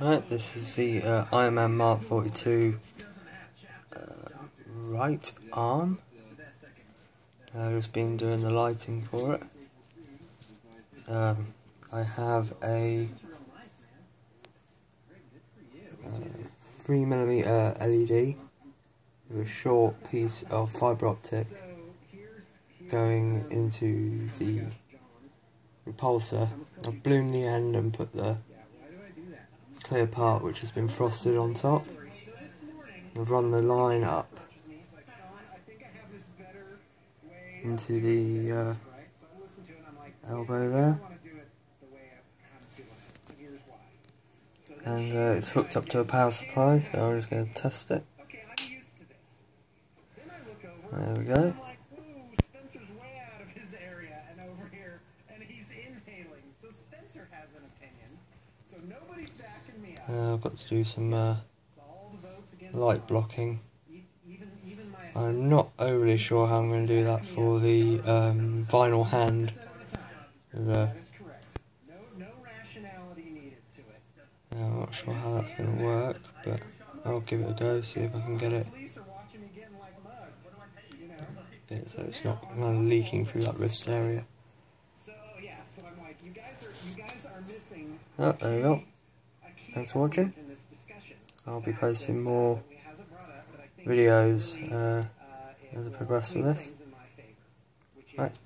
Right, this is the uh, Iron Man Mark 42 uh, right arm. I've just been doing the lighting for it. Um, I have a uh, 3mm LED with a short piece of fibre optic going into the repulsor. I've bloomed the end and put the clear part which has been frosted on top. I've run the line up into the uh, elbow there and uh, it's hooked up to a power supply so I'm just going to test it. There we go. Uh, I've got to do some uh, light blocking. I'm not overly sure how I'm going to do that for the um, vinyl hand. The, I'm not sure how that's going to work, but I'll give it a go, see if I can get it so it's not kind of leaking through that wrist area. Oh, there we go. Thanks for watching. I'll be posting more videos uh, as I progress with this. Right.